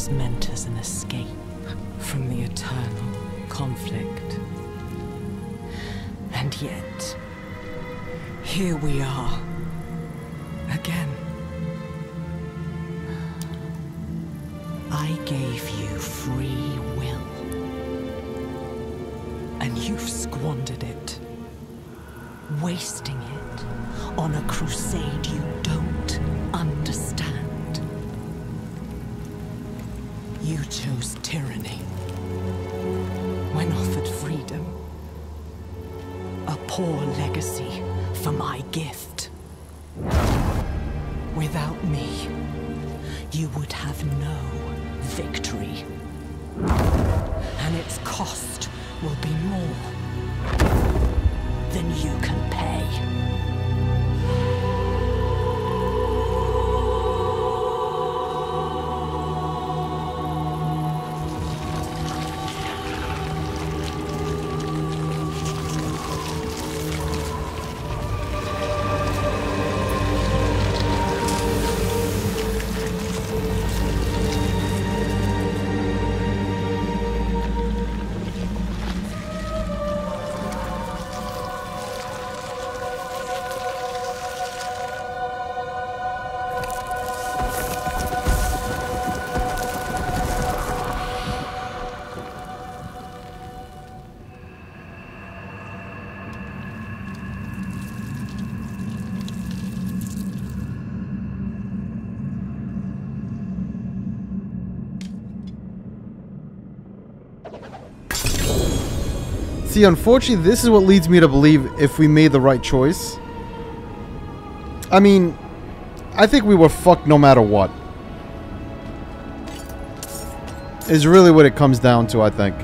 was meant as an escape from the eternal conflict. And yet, here we are. Again. I gave you free will. And you've squandered it. Wasting it on a crusade you You chose tyranny when offered freedom. A poor legacy for my gift. Without me, you would have no victory. And its cost will be more than you can pay. See, unfortunately, this is what leads me to believe if we made the right choice. I mean, I think we were fucked no matter what. Is really what it comes down to, I think.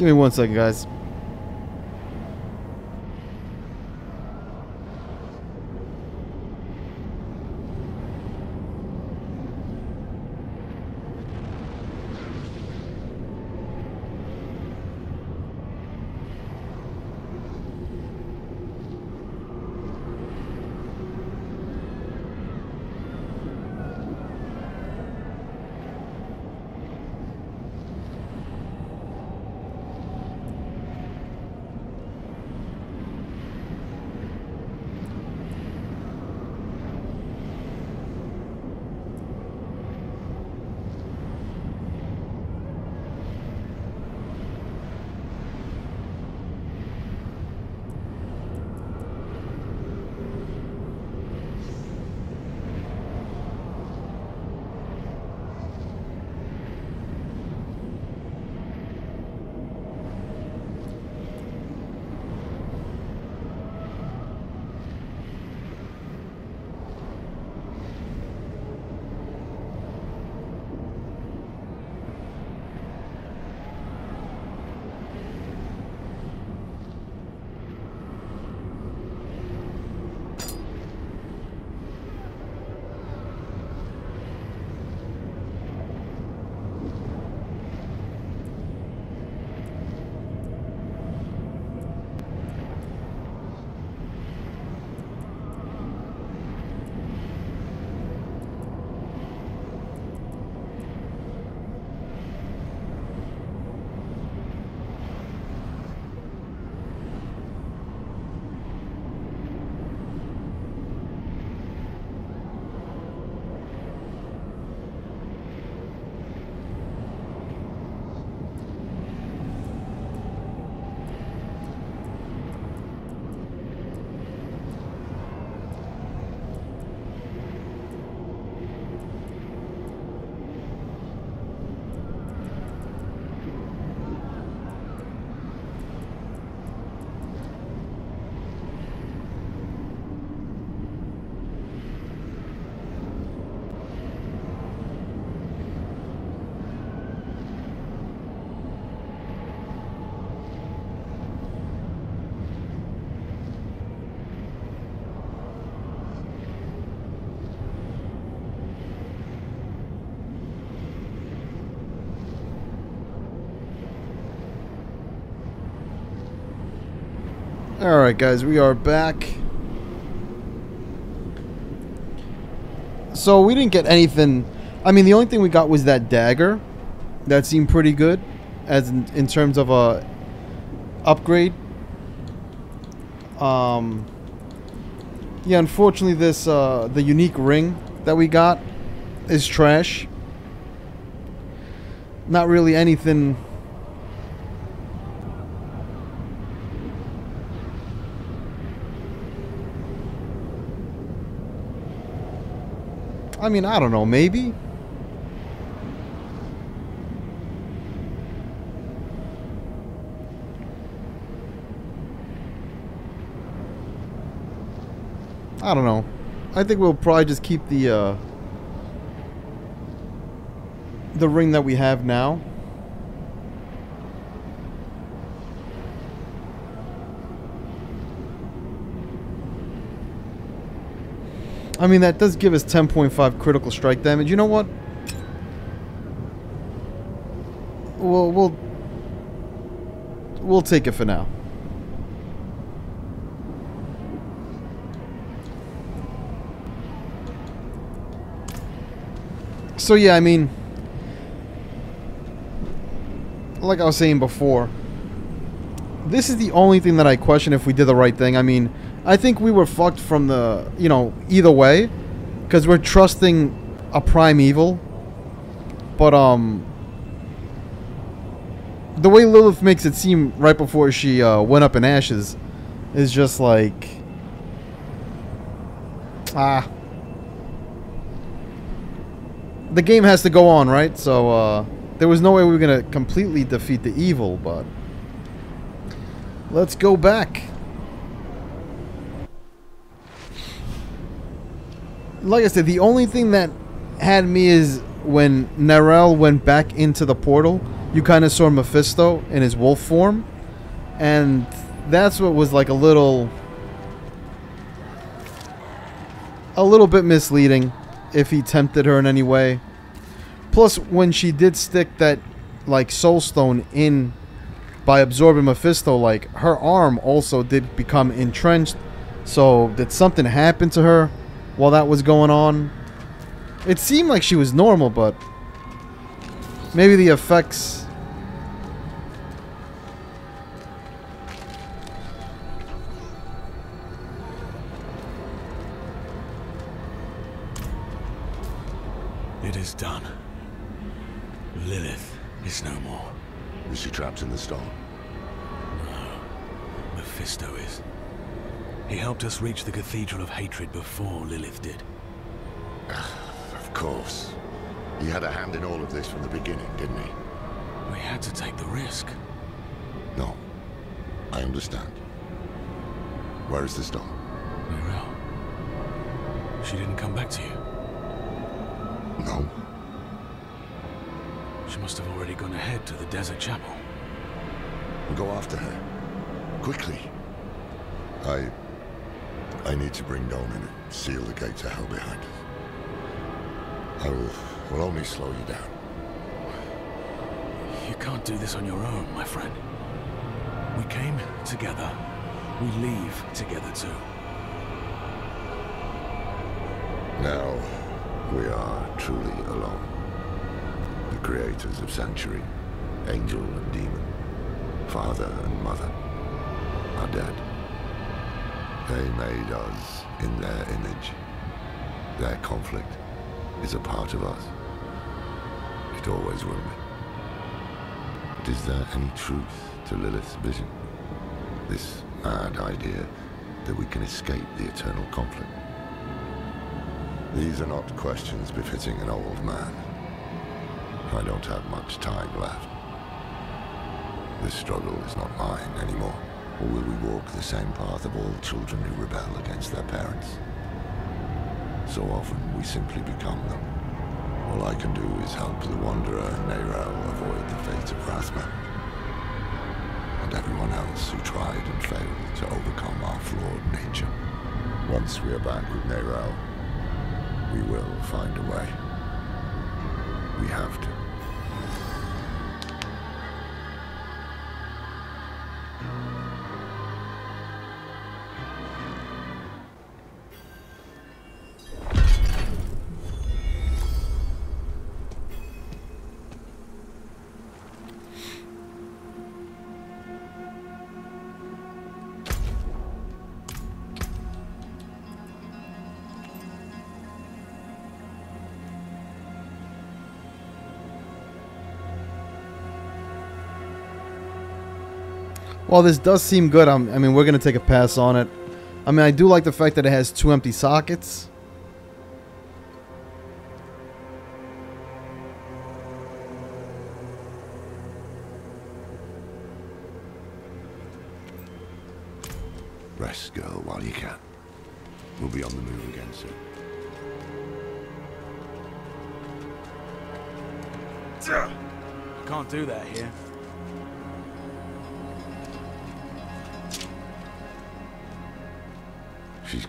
Give me one second, guys. Alright, guys, we are back. So, we didn't get anything. I mean, the only thing we got was that dagger. That seemed pretty good, as in, in terms of a upgrade. Um, yeah, unfortunately, this uh, the unique ring that we got is trash. Not really anything. I mean, I don't know, maybe? I don't know. I think we'll probably just keep the uh, the ring that we have now. I mean, that does give us 10.5 critical strike damage. You know what? We'll, we'll, we'll take it for now. So yeah, I mean, like I was saying before, this is the only thing that I question if we did the right thing. I mean, I think we were fucked from the, you know, either way, because we're trusting a prime evil. But um, the way Lilith makes it seem right before she uh, went up in ashes is just like, ah. The game has to go on, right? So uh, there was no way we were gonna completely defeat the evil, but let's go back. Like I said, the only thing that had me is when Neyrelle went back into the portal, you kind of saw Mephisto in his wolf form. And that's what was like a little... A little bit misleading if he tempted her in any way. Plus, when she did stick that, like, soul stone in by absorbing Mephisto, like, her arm also did become entrenched. So, did something happen to her? While that was going on. It seemed like she was normal, but maybe the effects... It is done. Lilith is no more. Is she trapped in the stone? He helped us reach the Cathedral of Hatred before Lilith did. of course. He had a hand in all of this from the beginning, didn't he? We had to take the risk. No. I understand. Where is the stone? Neyrelle. She didn't come back to you? No. She must have already gone ahead to the Desert Chapel. Go after her. Quickly. I I need to bring Donan and seal the gates of hell behind us. I will, will only slow you down. You can't do this on your own, my friend. We came together. We leave together too. Now, we are truly alone. The creators of Sanctuary, Angel and Demon, Father and Mother, are dead. They made us in their image. Their conflict is a part of us. It always will be. Is there any truth to Lilith's vision? This mad idea that we can escape the eternal conflict? These are not questions befitting an old man. I don't have much time left. This struggle is not mine anymore. Or will we walk the same path of all children who rebel against their parents? So often we simply become them. All I can do is help the Wanderer Neyrelle avoid the fate of Rathma. And everyone else who tried and failed to overcome our flawed nature. Once we are back with Neyrelle, we will find a way. We have to. While this does seem good, I'm, I mean, we're going to take a pass on it. I mean, I do like the fact that it has two empty sockets. Rest, girl, while you can. We'll be on the move again soon. I Can't do that here.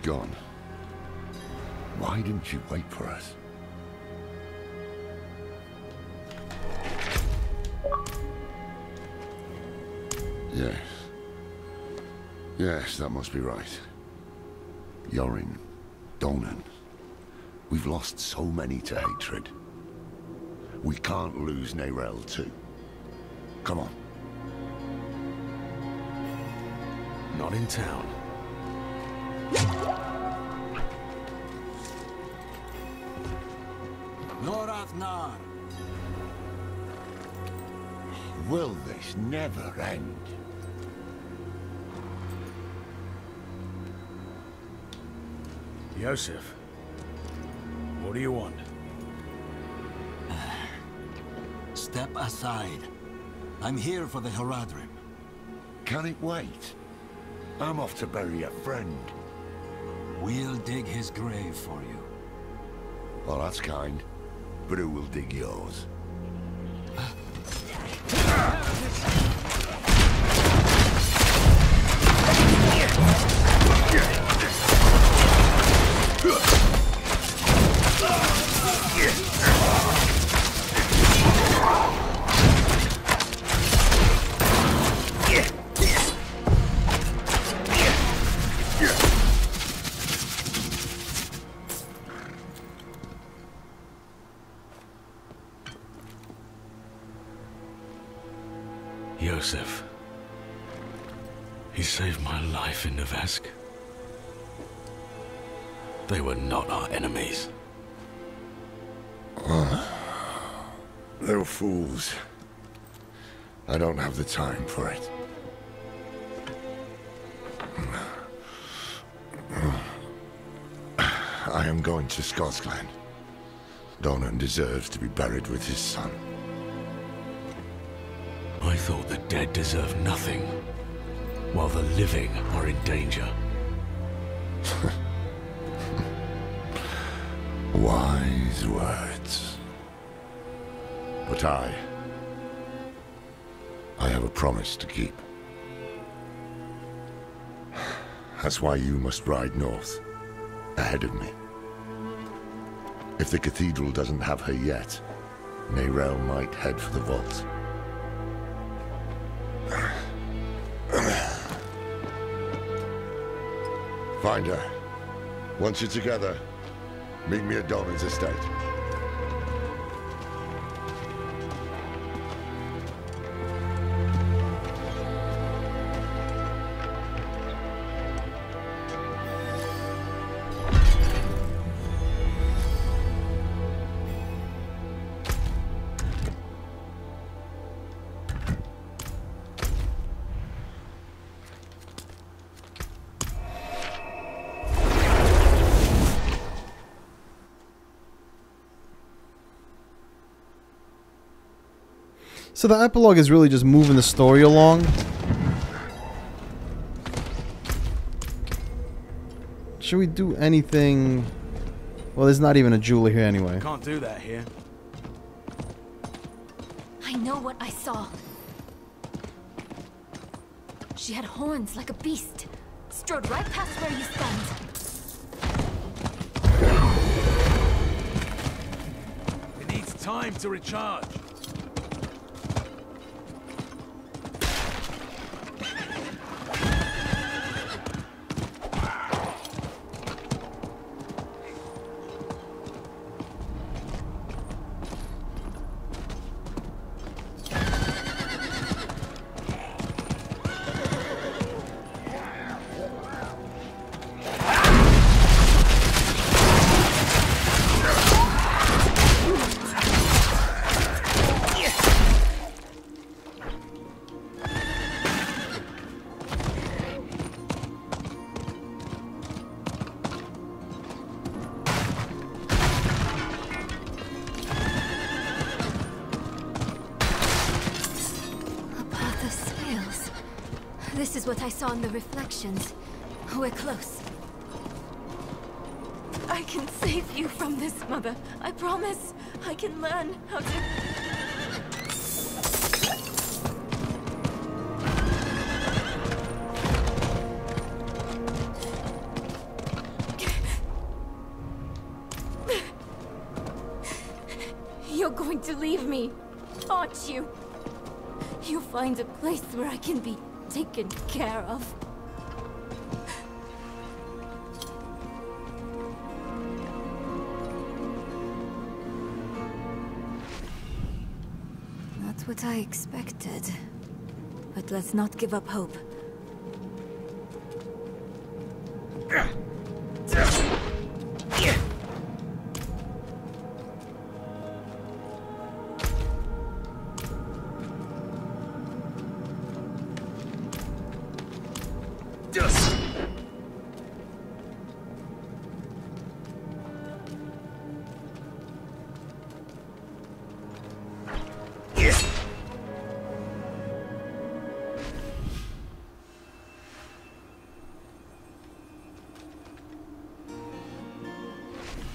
Gone. Why didn't you wait for us? Yes. Yes, that must be right. Yorin, Donan. We've lost so many to hatred. We can't lose Neyrelle too. Come on. Not in town. Will this never end? Yosef. What do you want? Step aside. I'm here for the Horadrim. Can it wait? I'm off to bury a friend. We'll dig his grave for you. Well, that's kind. But who will dig yours? Yosef. He saved my life in Nevesk. They were not our enemies. They were fools. I don't have the time for it. I am going to Scosglen. Donan deserves to be buried with his son. I thought the dead deserved nothing, while the living are in danger. Wise words. But I... I have a promise to keep. That's why you must ride north, ahead of me. If the cathedral doesn't have her yet, Neyrelle might head for the vault. Find her. Once you're together, meet me at Donan's estate. So the epilogue is really just moving the story along. Should we do anything? Well, there's not even a jeweler here anyway. Can't do that here. I know what I saw. She had horns like a beast. Strode right past where you stand. It needs time to recharge. I saw in the reflections. We're close. I can save you from this, Mother. I promise. I can learn how to... You're going to leave me, aren't you? You'll find a place where I can be taken care of. Not what I expected. But let's not give up hope.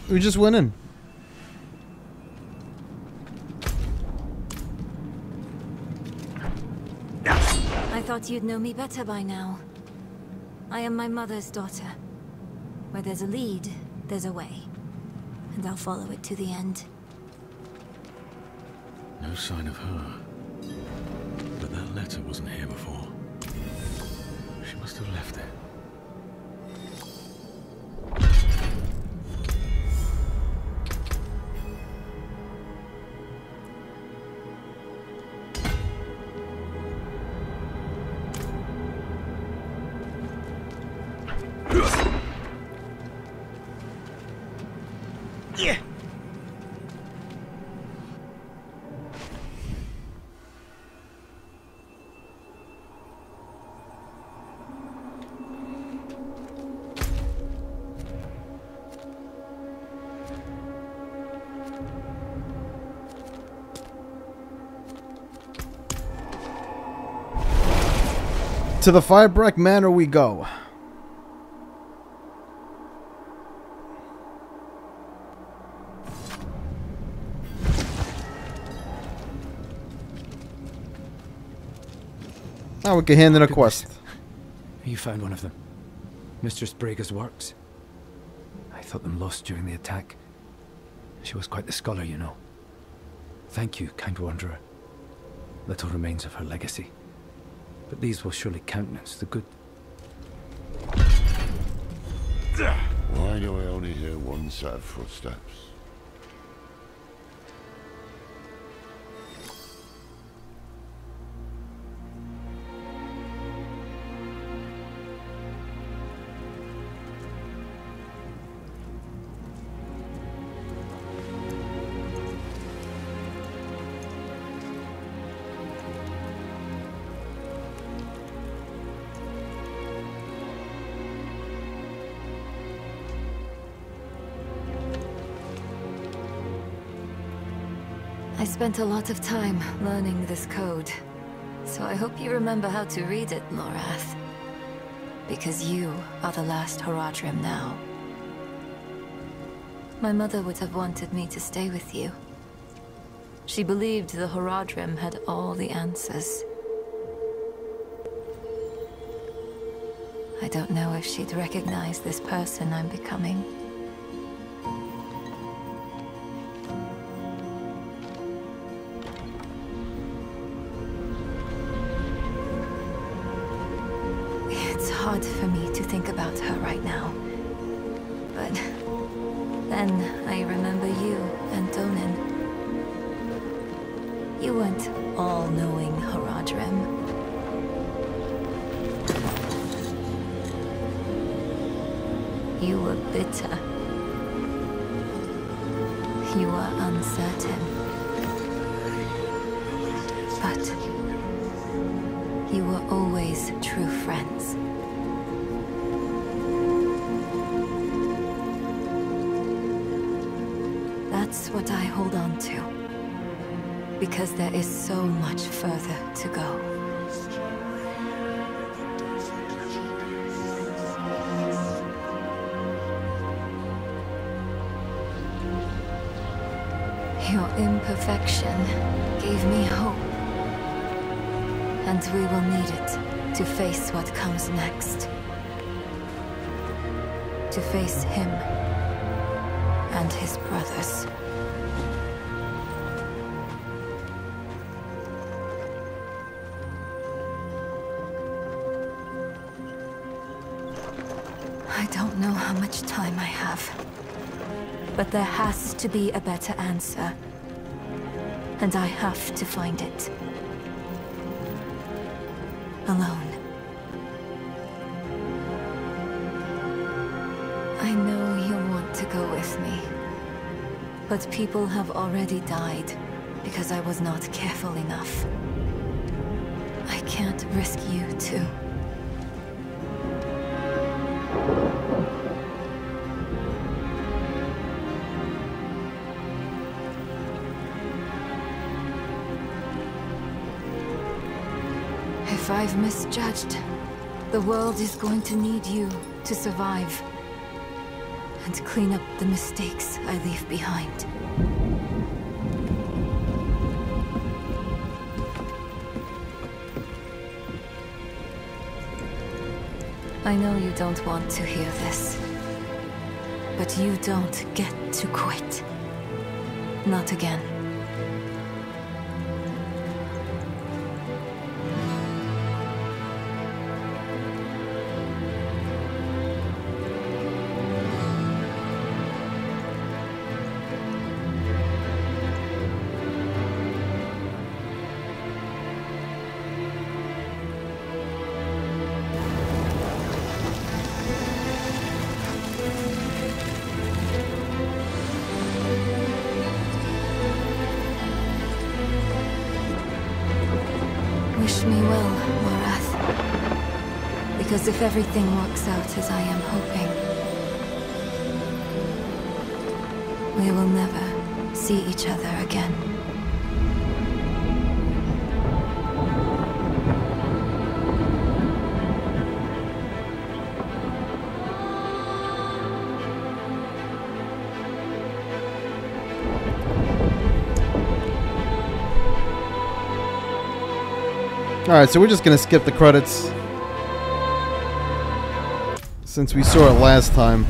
We just winning. I thought you'd know me better by now. I am my mother's daughter. Where there's a lead, there's a way. And I'll follow it to the end. No sign of her. To the Firebreak Manor we go. Now we can hand in a quest. You found one of them. Mistress Brega's works. I thought them lost during the attack. She was quite the scholar, you know. Thank you, kind wanderer. Little remains of her legacy. But these will surely countenance the good. Why do I only hear one set of footsteps? I spent a lot of time learning this code. So I hope you remember how to read it, Lorath. Because you are the last Horadrim now. My mother would have wanted me to stay with you. She believed the Horadrim had all the answers. I don't know if she'd recognize this person I'm becoming. because there is so much further to go. Your imperfection gave me hope. And we will need it to face what comes next. To face him and his brothers. But there has to be a better answer. And I have to find it. Alone. I know you'll want to go with me. But people have already died because I was not careful enough. I can't risk you too. I've misjudged, the world is going to need you to survive. And clean up the mistakes I leave behind. I know you don't want to hear this. But you don't get to quit. Not again. If everything works out as I am hoping, we will never see each other again. Alright, so we're just gonna skip the credits. Since we saw it last time.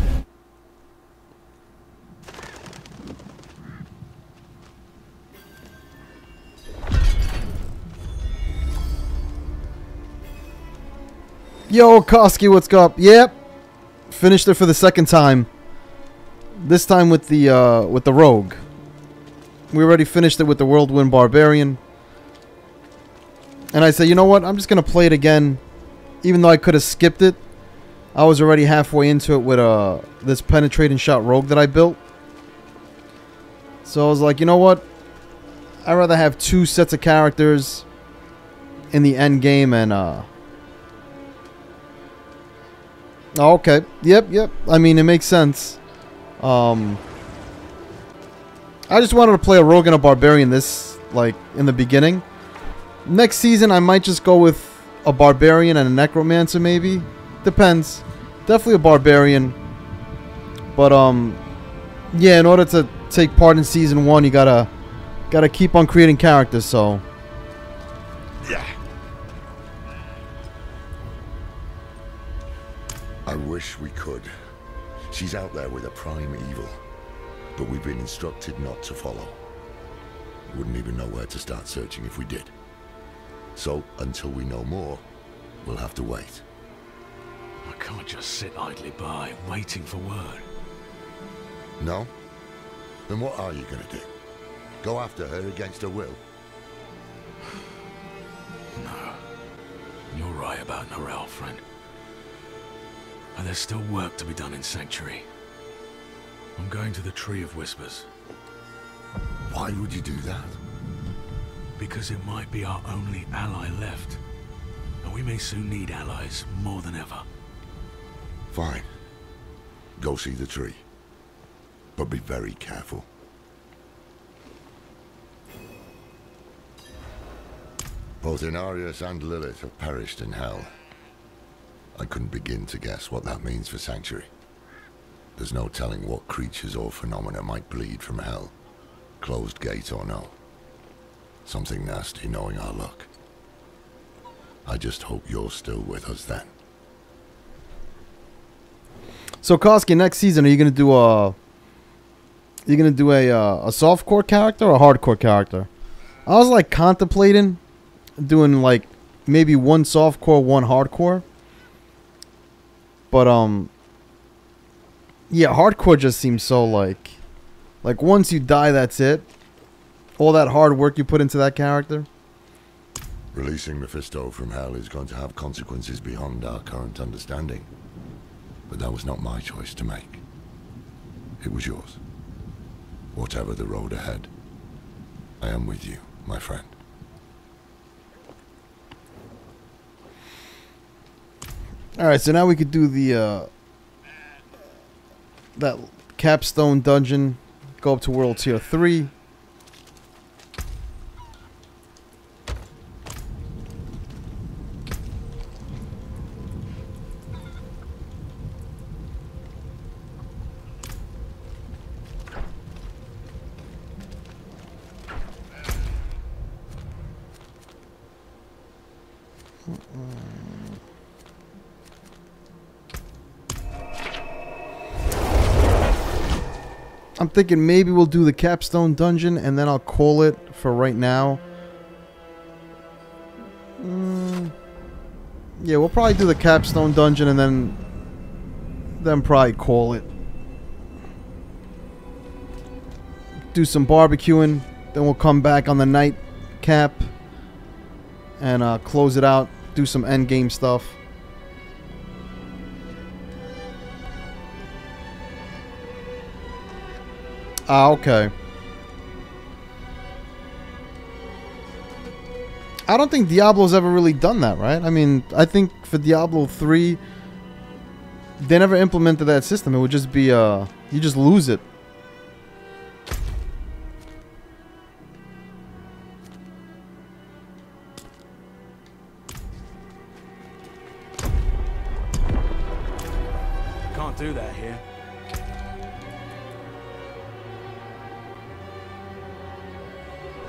Yo, Koski, what's up? Yep. Finished it for the second time. This time with the uh with the rogue. We already finished it with the Whirlwind Barbarian. And I said, you know what? I'm just going to play it again. Even though I could have skipped it. I was already halfway into it with uh, this penetrating shot rogue that I built. So I was like, you know what? I'd rather have two sets of characters in the end game and uh oh, okay. Yep, yep. I mean, it makes sense. Um I just wanted to play a rogue and a barbarian this like in the beginning. Next season, I might just go with a barbarian and a necromancer, maybe. Depends. Definitely a barbarian. But um, yeah. In order to take part in season one, you gotta gotta keep on creating characters. So Yeah. I wish we could. She's out there with a prime evil. But we've been instructed not to follow. Wouldn't even know where to start searching if we did. So, until we know more, we'll have to wait. I can't just sit idly by, waiting for word. No? Then what are you gonna do? Go after her against her will? No. You're right about Neyrelle, friend. But there's still work to be done in Sanctuary. I'm going to the Tree of Whispers, Why would you do that? because it might be our only ally left. And we may soon need allies more than ever. Fine. Go see the tree. But be very careful. Both Inarius and Lilith have perished in hell. I couldn't begin to guess what that means for Sanctuary. There's no telling what creatures or phenomena might bleed from hell. Closed gate or no. Something nasty knowing our luck. I just hope you're still with us then. So Koski, next season, are you gonna do a? You gonna do a uh, a softcore character or a hardcore character? I was like contemplating doing like maybe one softcore, one hardcore. But um, yeah, hardcore just seems so like, like once you die, that's it. All that hard work you put into that character. Releasing Mephisto from hell is going to have consequences beyond our current understanding. But that was not my choice to make. It was yours. Whatever the road ahead, I am with you, my friend. Alright, so now we could do the, uh, that capstone dungeon, go up to world tier 3, thinking maybe we'll do the capstone dungeon and then I'll call it for right now. Mm, yeah, we'll probably do the capstone dungeon and then then probably call it. Do some barbecuing, then we'll come back on the night cap and uh, close it out. Do some end game stuff. Ah, okay. I don't think Diablo's ever really done that, right? I mean, I think for Diablo 3, they never implemented that system. It would just be, uh, you just lose it.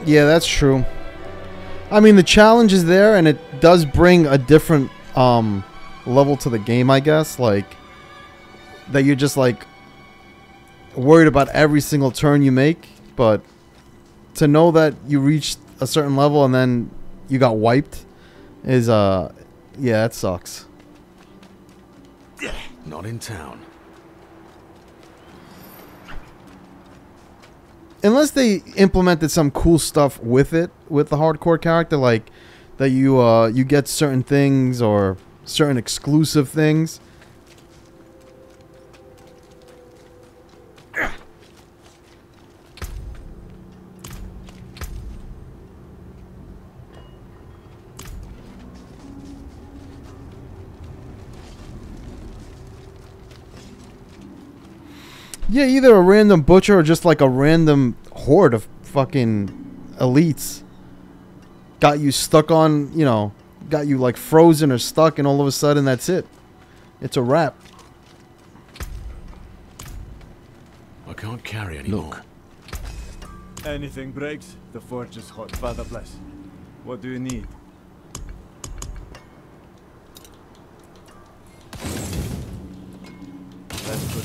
Yeah, that's true. I mean, the challenge is there, and it does bring a different um, level to the game, I guess. Like, that you're just, like, worried about every single turn you make, but to know that you reached a certain level and then you got wiped is, uh, yeah, that sucks. Not in town. Unless they implemented some cool stuff with it with the hardcore character like that you uh you get certain things or certain exclusive things Yeah, either a random butcher or just like a random horde of fucking elites got you stuck on, you know, got you like frozen or stuck, and all of a sudden that's it. It's a wrap. I can't carry anymore. Look. Anything breaks, the forge is hot. Father bless. What do you need? That's.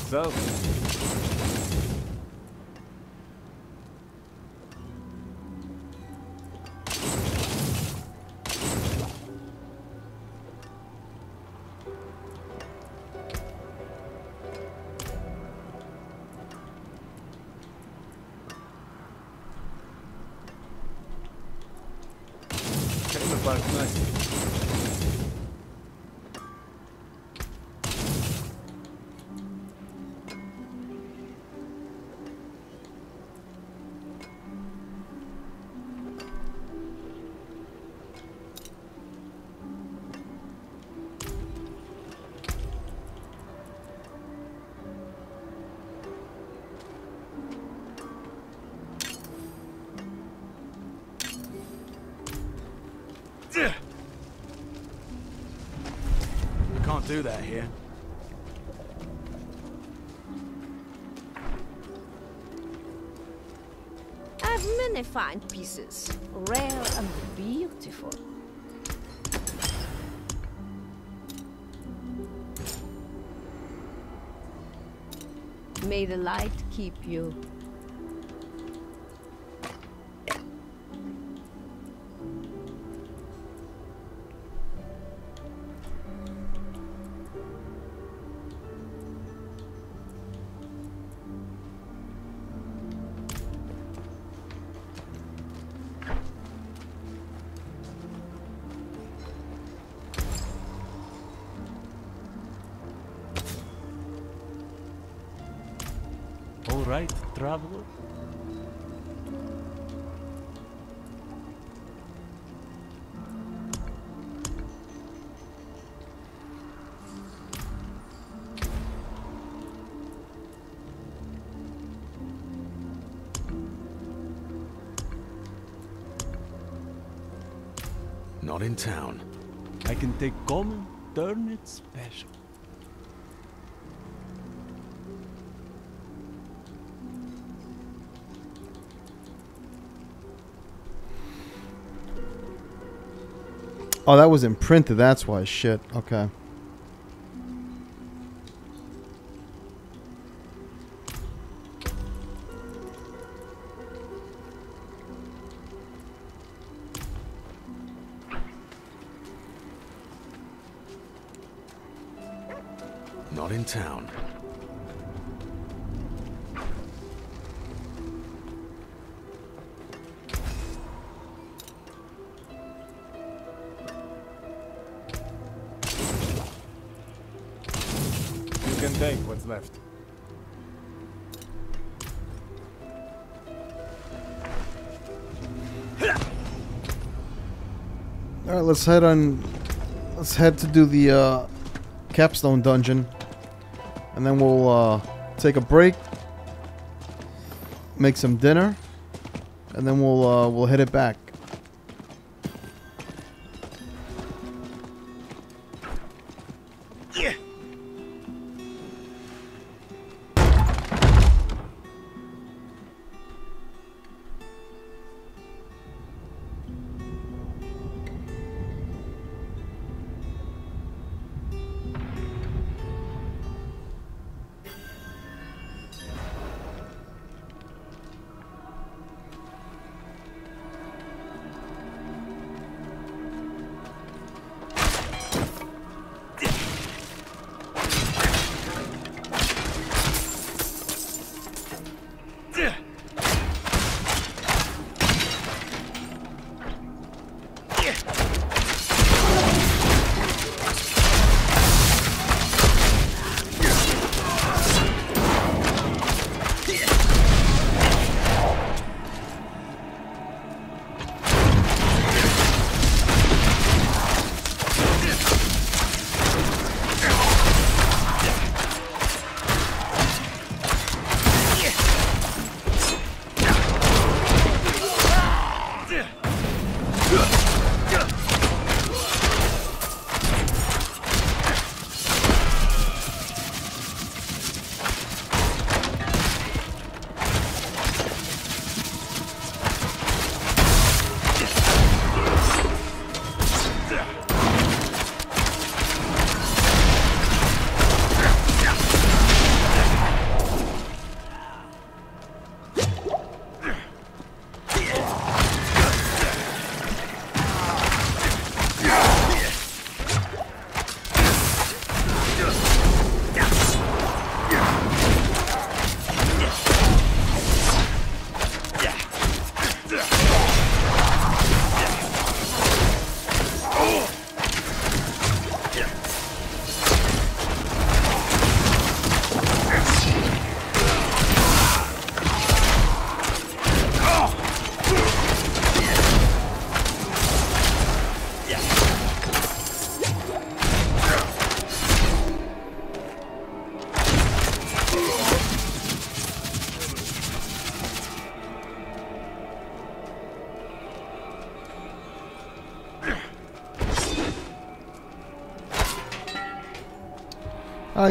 Chamber bark, nice. Fine pieces, rare and beautiful. May the light keep you. In town. I can take common, turn it special. Oh, that was imprinted. That's why. Shit. Okay. Not in town. You can take what's left. All right, let's head on. Let's head to do the uh, capstone dungeon, and then we'll uh, take a break, make some dinner, and then we'll uh, we'll hit it back.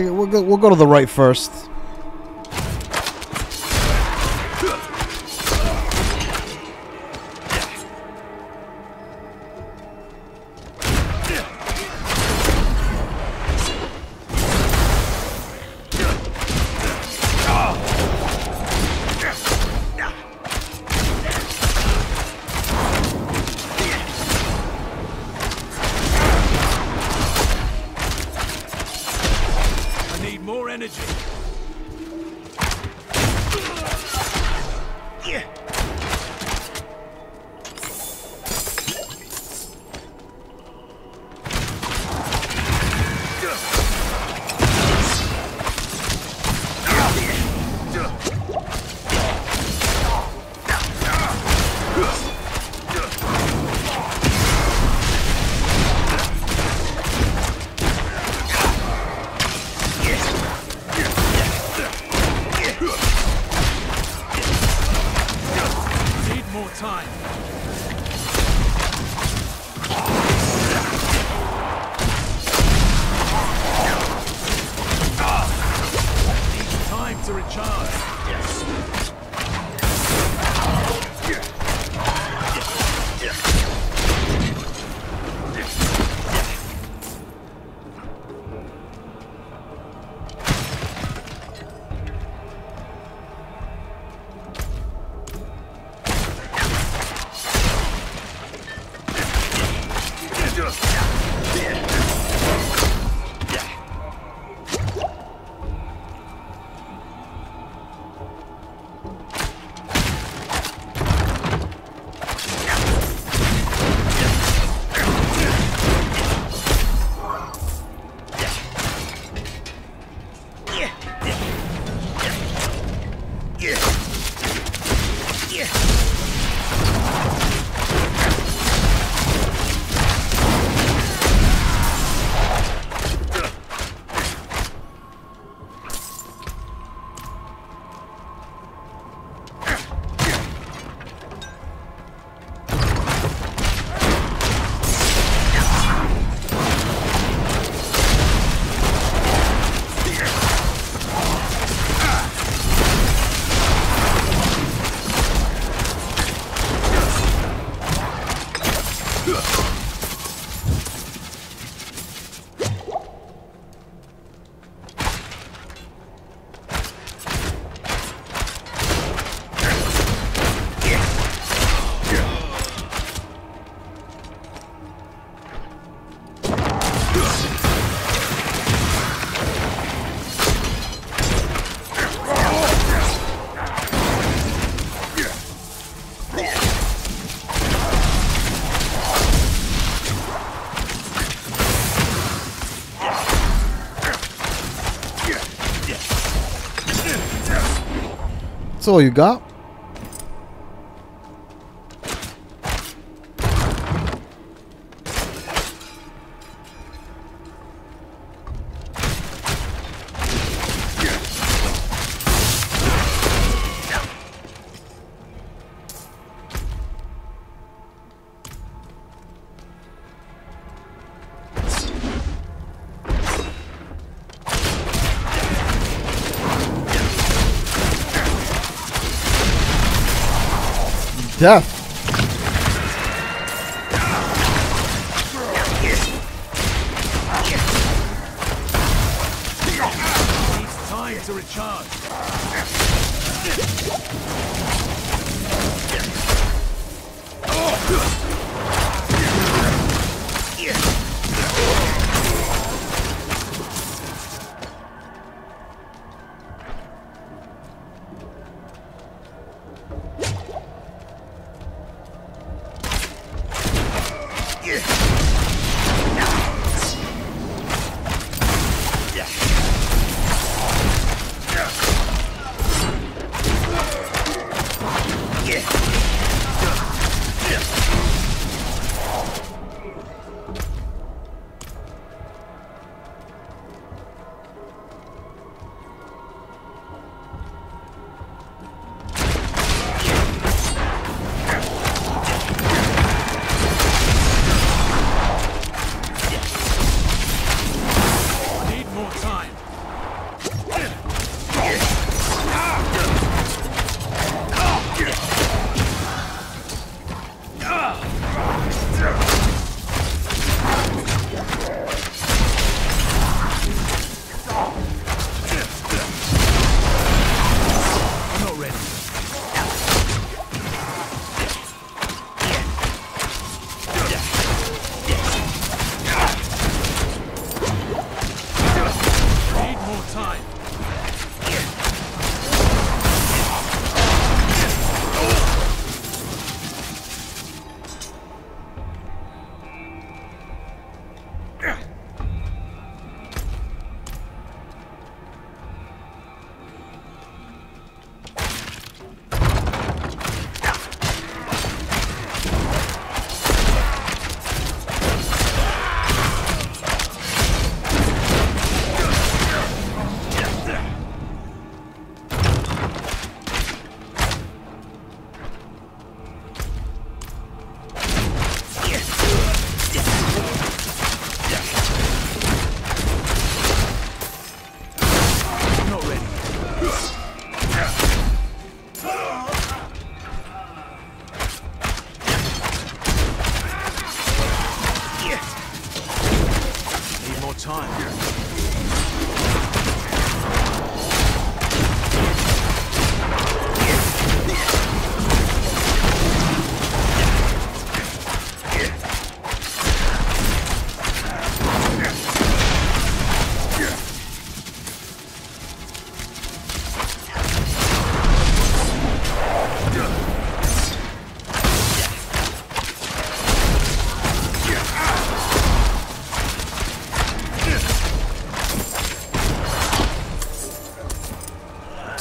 We'll go. We'll go to the right first. That's all you got? Death.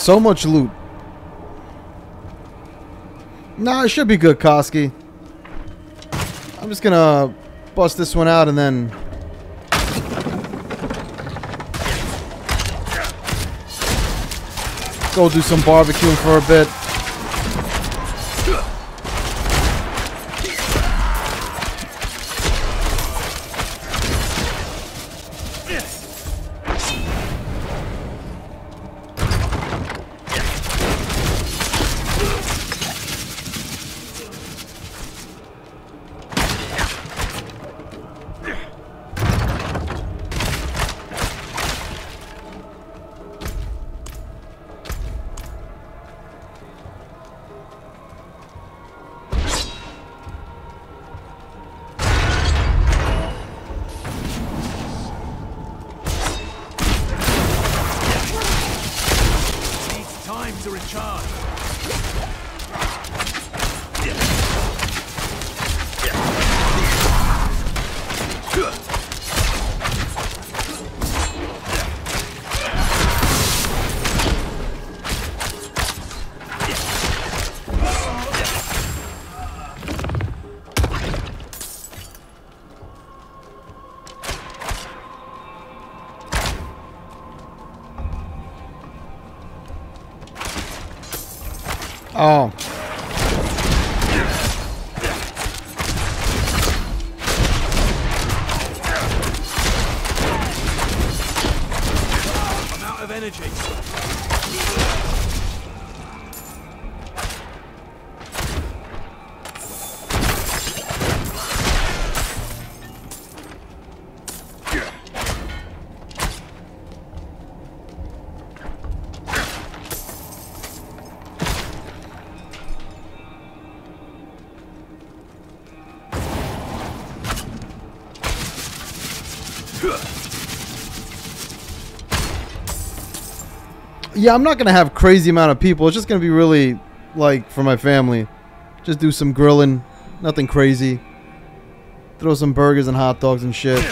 So much loot. Nah, it should be good, Koski. I'm just gonna bust this one out and then... Go do some barbecuing for a bit. Yeah, I'm not gonna have crazy amount of people. It's just gonna be really like for my family. Just do some grilling, nothing crazy. Throw some burgers and hot dogs and shit.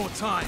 More time.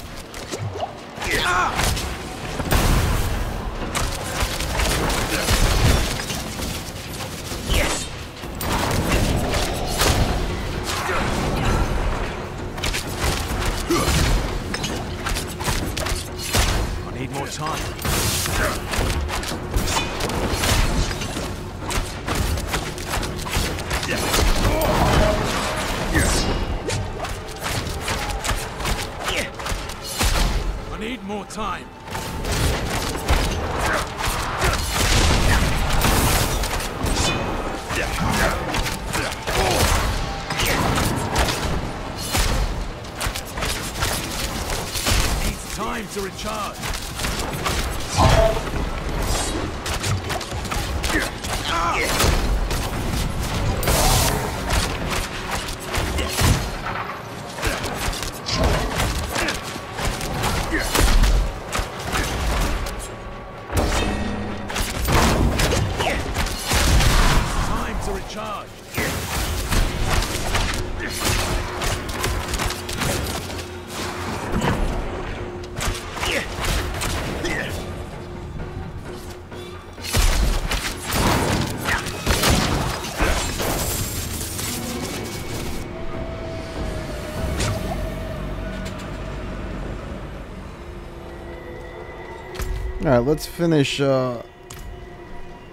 All right, let's finish uh,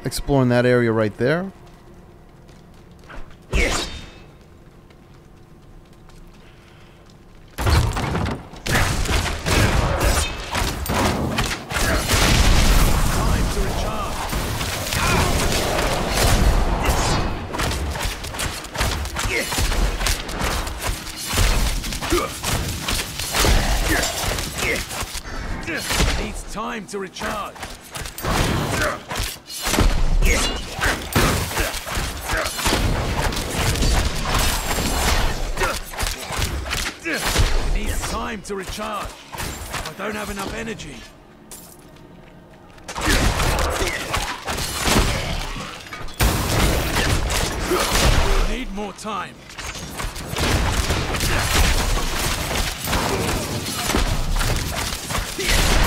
exploring that area right there. Time to recharge. I don't have enough energy. Need more time. All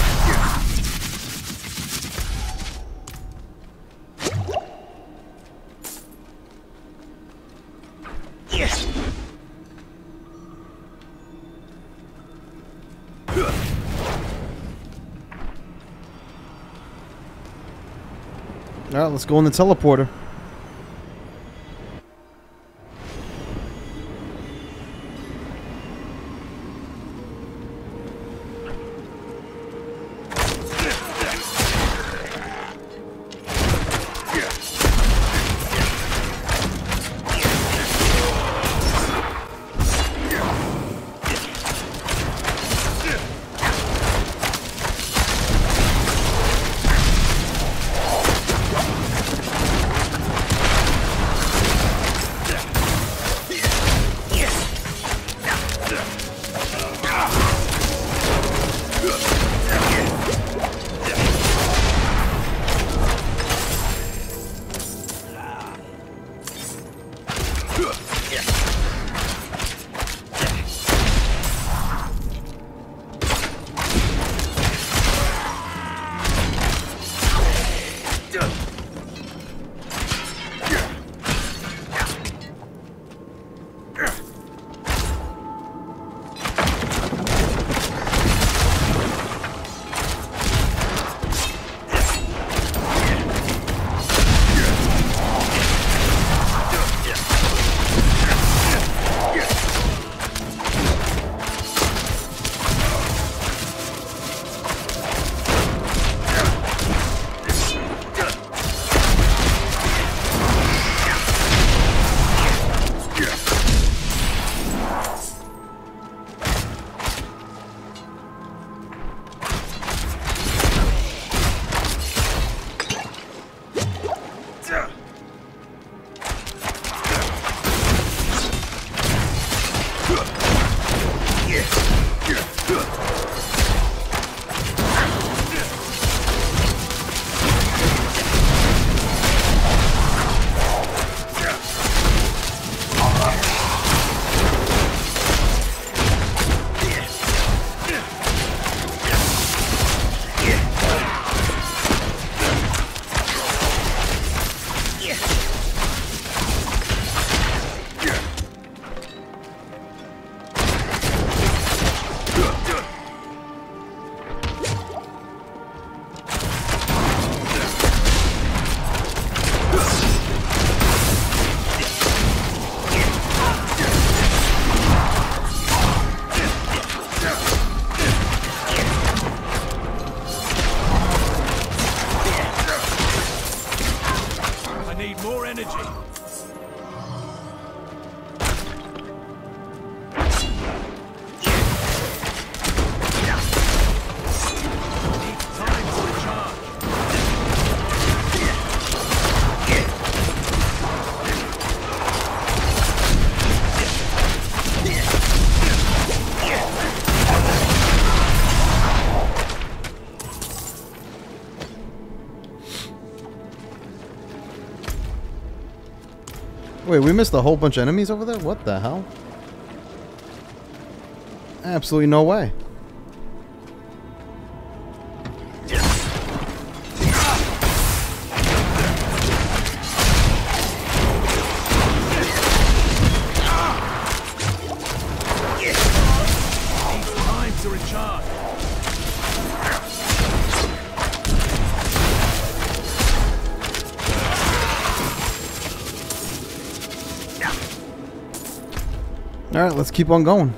let's go in the teleporter. We missed a whole bunch of enemies over there? What the hell? Absolutely no way. To recharge. Alright, let's keep on going.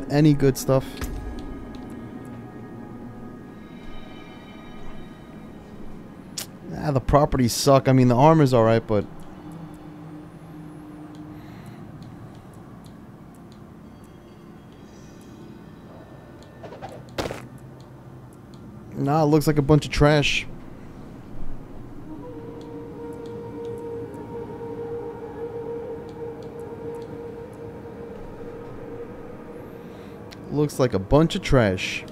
Got any good stuff? Ah, the properties suck. I mean, the armor's alright, but... Nah, it looks like a bunch of trash. Looks like a bunch of trash.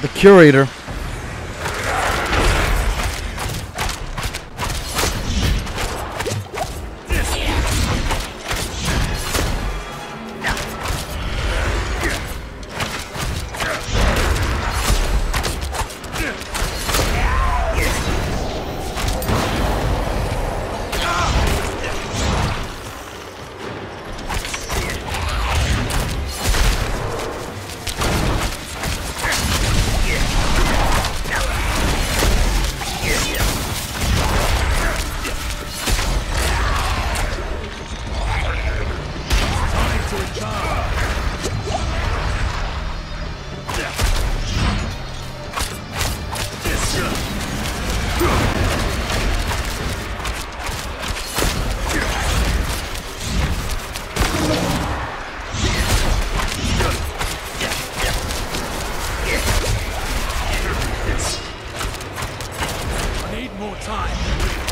The curator. time.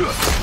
Needs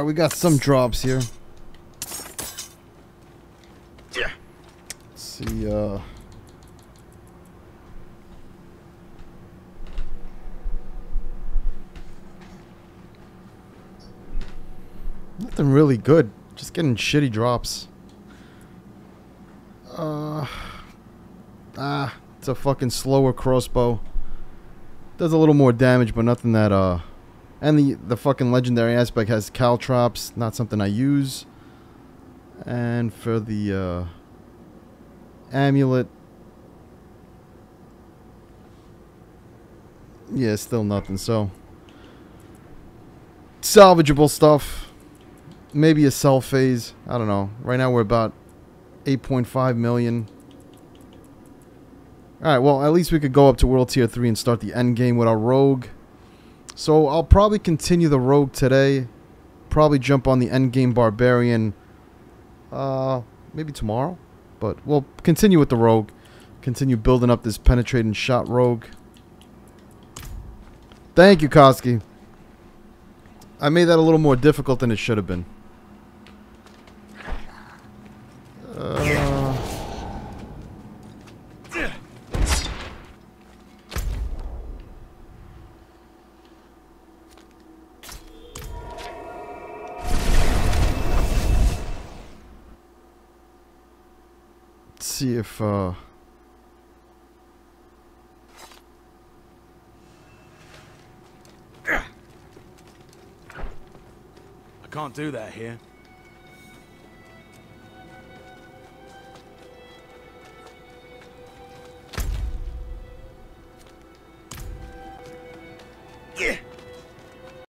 Alright, we got some drops here. Yeah. Let's see, uh... Nothing really good. Just getting shitty drops. Uh... Ah, it's a fucking slower crossbow. Does a little more damage, but nothing that, uh... And the, the fucking legendary aspect has caltrops, not something I use. And for the, uh... Amulet... Yeah, still nothing, so... Salvageable stuff. Maybe a sell phase. I don't know. Right now we're about 8.5 million. Alright, well, at least we could go up to World Tier 3 and start the end game with our Rogue. So I'll probably continue the Rogue today. Probably jump on the end game Barbarian uh, maybe tomorrow. But we'll continue with the Rogue. Continue building up this penetrating shot Rogue. Thank you, Koski. I made that a little more difficult than it should have been. Uh, see if... Uh, I can't do that here. Yeah.